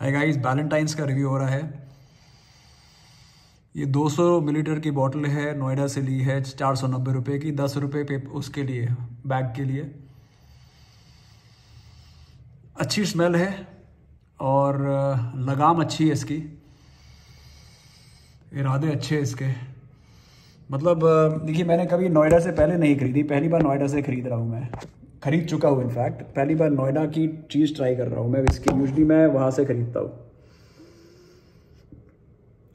हाय guys Valentine's का review हो रहा है। ये 200 मिलीलीटर की बॉटल है नोएडा से ली है, चार सौ नब्बे रुपये की, दस रुपये पे उसके लिए बैग के लिए। अच्छी स्मेल है और लगाम अच्छी है इसकी। इरादे अच्छे हैं इसके। मतलब देखिए, मैंने कभी नोएडा से पहले नहीं खरीदी, पहली बार नोएडा से खरीद रहा हूँ मैं। खरीद चुका हूँ इनफैक्ट पहली बार नोएडा की चीज़ ट्राई कर रहा हूँ मैं इसकी यूजली मैं वहाँ से ख़रीदता हूँ,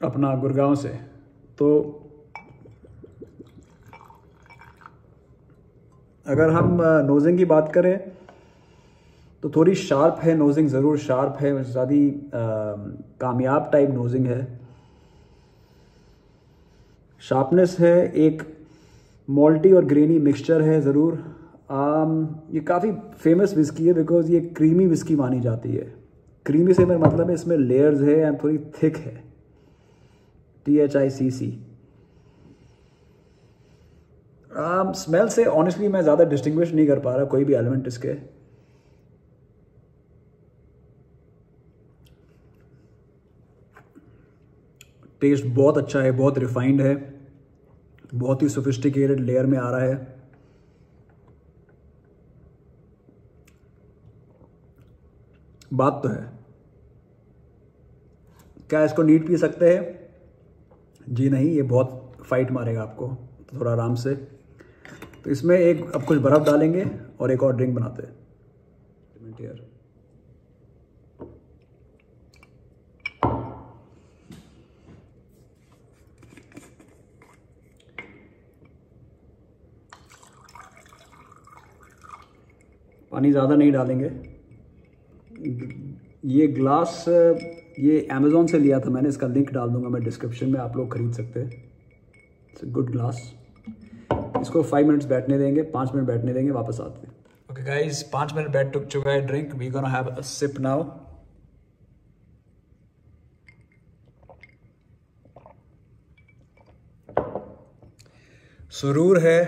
अपना गुड़गांव से। तो अगर हम नोजिंग की बात करें तो थोड़ी शार्प है नोजिंग ज़रूर शार्प है। ज़्यादा कामयाब टाइप नोजिंग है। शार्पनेस है, एक मॉल्टी और ग्रेनी मिक्सचर है, ज़रूर। Um, ये काफ़ी फ़ेमस विस्की है बिकॉज़ ये क्रीमी विस्की मानी जाती है। क्रीमी से मेरा मतलब है इसमें लेयर्स है एंड थोड़ी थिक है। T H I C C smell से ऑनेस्टली मैं ज़्यादा डिस्टिंग्विश नहीं कर पा रहा कोई भी एलिमेंट इसके। टेस्ट बहुत अच्छा है बहुत रिफाइंड है। बहुत ही सोफिस्टिकेटेड लेयर में आ रहा है। बात तो है। क्या इसको नीट पी सकते हैं? जी नहीं, ये बहुत फाइट मारेगा आपको तो थोड़ा आराम से। तो इसमें एक, अब कुछ बर्फ़ डालेंगे और एक और ड्रिंक बनाते हैं। पानी ज़्यादा नहीं डालेंगे। ये ग्लास ये अमेज़ोन से लिया था मैंने, इसका लिंक डाल दूँगा मैं डिस्क्रिप्शन में, आप लोग खरीद सकते हैं। गुड ग्लास इसको फाइव मिनट्स बैठने देंगे, पाँच मिनट बैठने देंगे, वापस आते हैं। ओके गाइस पाँच मिनट बैठ टुक चुका है drink we gonna have a sip now सुरूर है,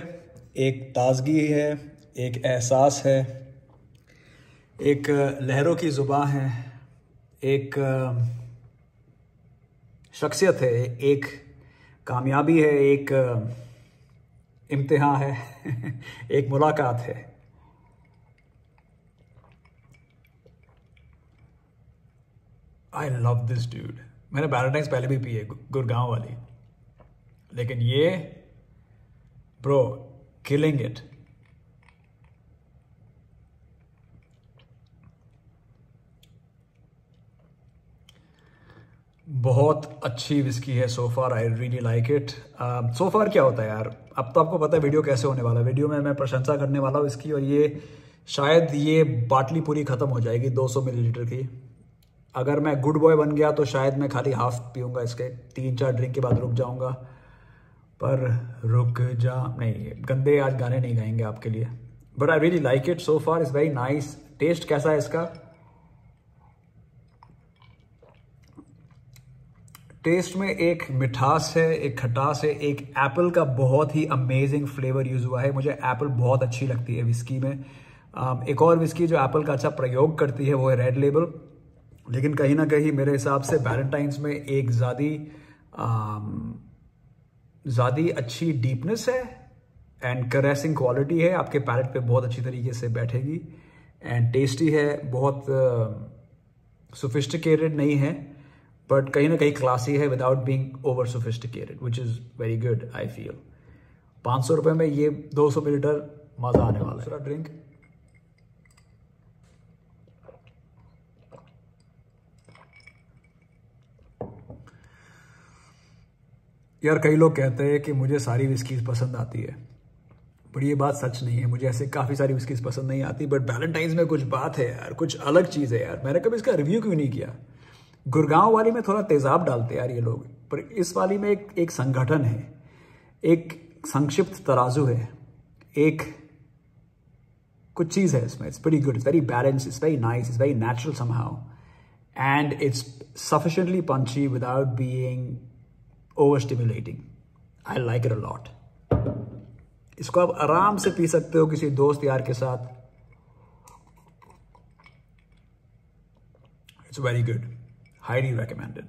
एक ताजगी है, एक एहसास है। एक लहरों की ज़ुबा है, एक शख्सियत है, एक कामयाबी है, एक इम्तिहान है, एक मुलाकात है। आई लव दिस ड्यूड मैंने बैलेंटाइंस पहले भी पी है गुड़गांव वाली। लेकिन ये ब्रो किलिंग इट बहुत अच्छी विस्की है so far I really like it so far क्या होता है यार? अब तो आपको पता है वीडियो कैसे होने वाला है। वीडियो में मैं प्रशंसा करने वाला हूँ इसकी और ये शायद ये बाटली पूरी ख़त्म हो जाएगी 200 मिलीलीटर की। अगर मैं गुड बॉय बन गया तो शायद मैं खाली हाफ़ पीऊँगा इसके। तीन चार ड्रिंक के बाद रुक जाऊँगा। पर रुक जा, नहीं गंदे आज गाने नहीं गाएँगे आपके लिए। But I really like it so far is very nice taste कैसा है इसका? टेस्ट में एक मिठास है एक खटास है एक एप्पल का बहुत ही अमेजिंग फ्लेवर यूज़ हुआ है। मुझे एप्पल बहुत अच्छी लगती है विस्की में। एक और विस्की जो एप्पल का अच्छा प्रयोग करती है वो है रेड लेबल लेकिन कहीं ना कहीं मेरे हिसाब से वैलेंटाइंस में एक ज़्यादा ज़्यादा अच्छी डीपनेस है एंड करेसिंग क्वालिटी है। आपके पैलेट पे बहुत अच्छी तरीके से बैठेगी। एंड टेस्टी है बहुत सोफिस्टिकेटेड uh, नहीं है। बट कहीं ना कहीं क्लासी है without being over sophisticated which is very good I feel पाँच सौ रुपये में ये दो सौ मिलीलीटर मज़ा आने वाला है। ड्रिंक यार कई लोग कहते हैं कि मुझे सारी विस्कीज पसंद आती है। बट ये बात सच नहीं है मुझे ऐसे काफ़ी सारी विस्कीज पसंद नहीं आती बट वैलेंटाइंस में कुछ बात है यार कुछ अलग चीज़ है यार। मैंने कभी इसका रिव्यू क्यों नहीं किया? गुरगांव वाली में थोड़ा तेजाब डालते यार ये लोग, पर इस वाली में एक एक संगठन है, एक संक्षिप्त तराजू है, एक कुछ चीज़ है इसमें it's very good it's very balance it's very nice it's very natural somehow and it's sufficiently punchy without being over stimulating I like it a lot इसको आप आराम से पी सकते हो किसी दोस्त यार के साथ। It's very good highly recommended.